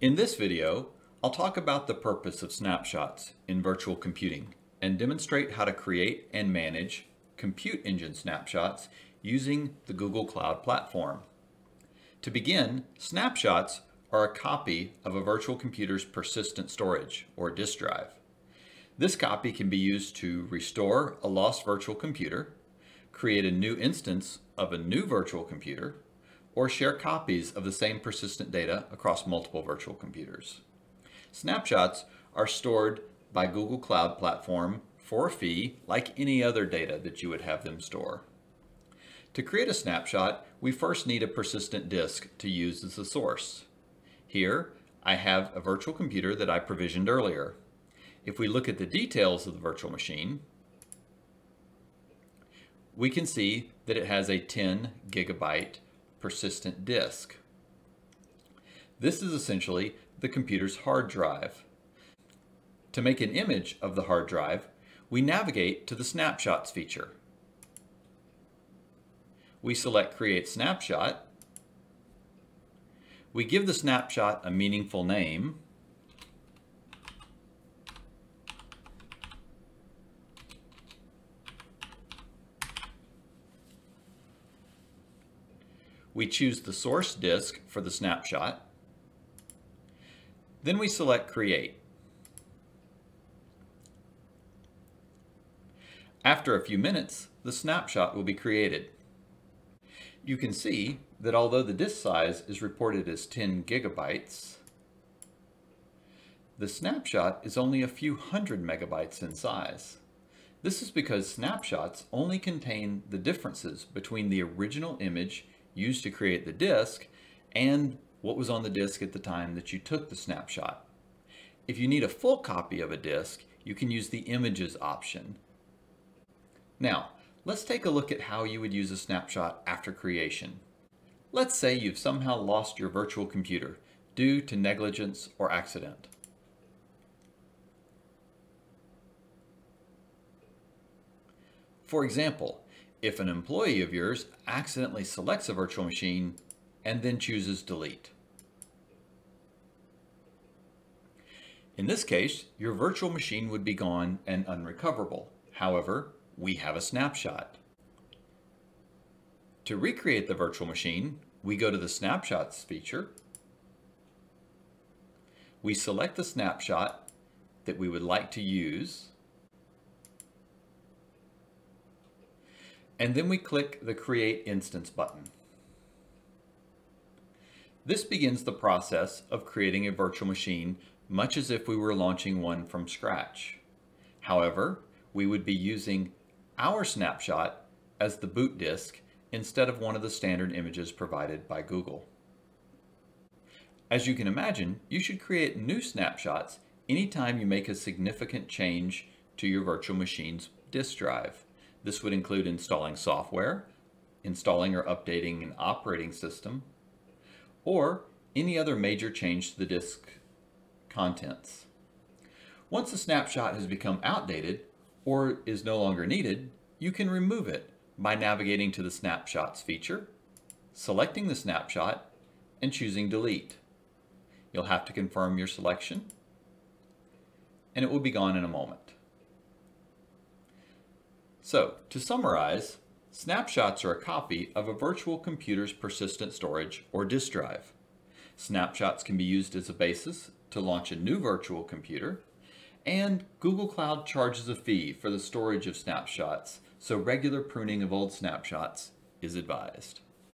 In this video, I'll talk about the purpose of snapshots in virtual computing and demonstrate how to create and manage compute engine snapshots using the Google Cloud Platform. To begin, snapshots are a copy of a virtual computer's persistent storage, or disk drive. This copy can be used to restore a lost virtual computer, create a new instance of a new virtual computer, or share copies of the same persistent data across multiple virtual computers. Snapshots are stored by Google Cloud Platform for a fee like any other data that you would have them store. To create a snapshot, we first need a persistent disk to use as the source. Here, I have a virtual computer that I provisioned earlier. If we look at the details of the virtual machine, we can see that it has a 10 gigabyte persistent disk. This is essentially the computer's hard drive. To make an image of the hard drive, we navigate to the Snapshots feature. We select Create Snapshot. We give the snapshot a meaningful name. We choose the source disk for the snapshot. Then we select Create. After a few minutes, the snapshot will be created. You can see that although the disk size is reported as 10 gigabytes, the snapshot is only a few hundred megabytes in size. This is because snapshots only contain the differences between the original image used to create the disk and what was on the disk at the time that you took the snapshot. If you need a full copy of a disk, you can use the Images option. Now, let's take a look at how you would use a snapshot after creation. Let's say you've somehow lost your virtual computer due to negligence or accident. For example, if an employee of yours accidentally selects a virtual machine and then chooses delete. In this case, your virtual machine would be gone and unrecoverable. However, we have a snapshot. To recreate the virtual machine, we go to the Snapshots feature. We select the snapshot that we would like to use and then we click the Create Instance button. This begins the process of creating a virtual machine much as if we were launching one from scratch. However, we would be using our snapshot as the boot disk instead of one of the standard images provided by Google. As you can imagine, you should create new snapshots anytime you make a significant change to your virtual machine's disk drive. This would include installing software, installing or updating an operating system, or any other major change to the disk contents. Once a snapshot has become outdated or is no longer needed, you can remove it by navigating to the Snapshots feature, selecting the snapshot, and choosing Delete. You'll have to confirm your selection, and it will be gone in a moment. So, to summarize, snapshots are a copy of a virtual computer's persistent storage or disk drive. Snapshots can be used as a basis to launch a new virtual computer, and Google Cloud charges a fee for the storage of snapshots, so regular pruning of old snapshots is advised.